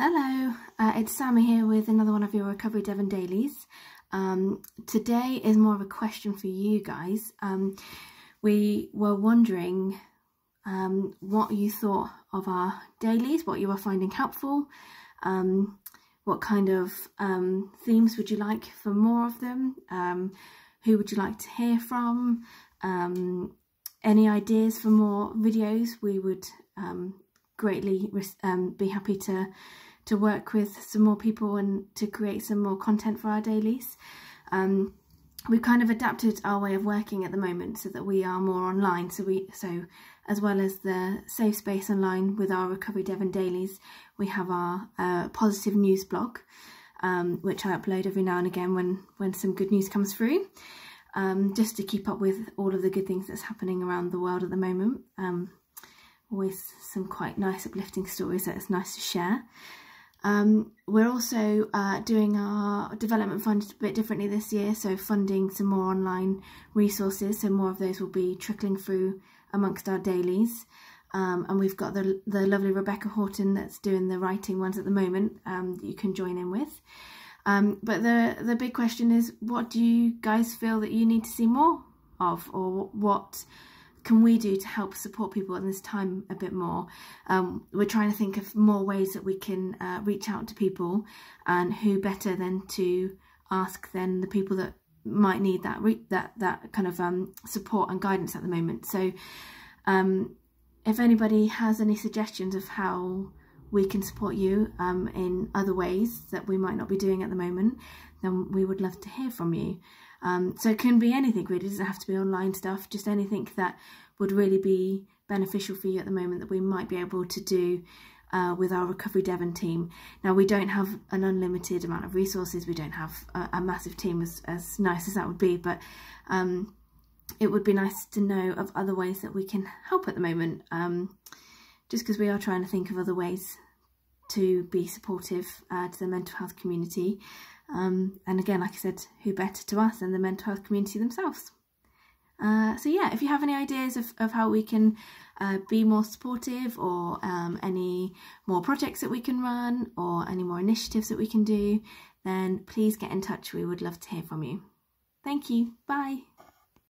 Hello, uh, it's Sammy here with another one of your Recovery Devon dailies. Um, today is more of a question for you guys. Um, we were wondering um, what you thought of our dailies, what you were finding helpful, um, what kind of um, themes would you like for more of them, um, who would you like to hear from, any ideas for more videos, we would greatly be happy to to work with some more people and to create some more content for our dailies. Um, we've kind of adapted our way of working at the moment so that we are more online. So we so as well as the safe space online with our Recovery Devon dailies, we have our uh, positive news blog, um, which I upload every now and again when when some good news comes through. Um, just to keep up with all of the good things that's happening around the world at the moment. Um, always some quite nice uplifting stories that it's nice to share. Um, we're also uh, doing our development fund a bit differently this year, so funding some more online resources, so more of those will be trickling through amongst our dailies. Um, and we've got the, the lovely Rebecca Horton that's doing the writing ones at the moment um, that you can join in with. Um, but the, the big question is, what do you guys feel that you need to see more of, or what can we do to help support people in this time a bit more? Um, we're trying to think of more ways that we can uh, reach out to people and who better than to ask than the people that might need that that that kind of um, support and guidance at the moment. So um, if anybody has any suggestions of how we can support you um, in other ways that we might not be doing at the moment, then we would love to hear from you. Um, so it can be anything really, it doesn't have to be online stuff, just anything that would really be beneficial for you at the moment that we might be able to do uh, with our Recovery Devon team. Now we don't have an unlimited amount of resources, we don't have a, a massive team as, as nice as that would be, but um, it would be nice to know of other ways that we can help at the moment, um, just because we are trying to think of other ways to be supportive uh, to the mental health community. Um, and again, like I said, who better to us than the mental health community themselves? Uh, so yeah, if you have any ideas of, of how we can uh, be more supportive or um, any more projects that we can run or any more initiatives that we can do, then please get in touch. We would love to hear from you. Thank you. Bye.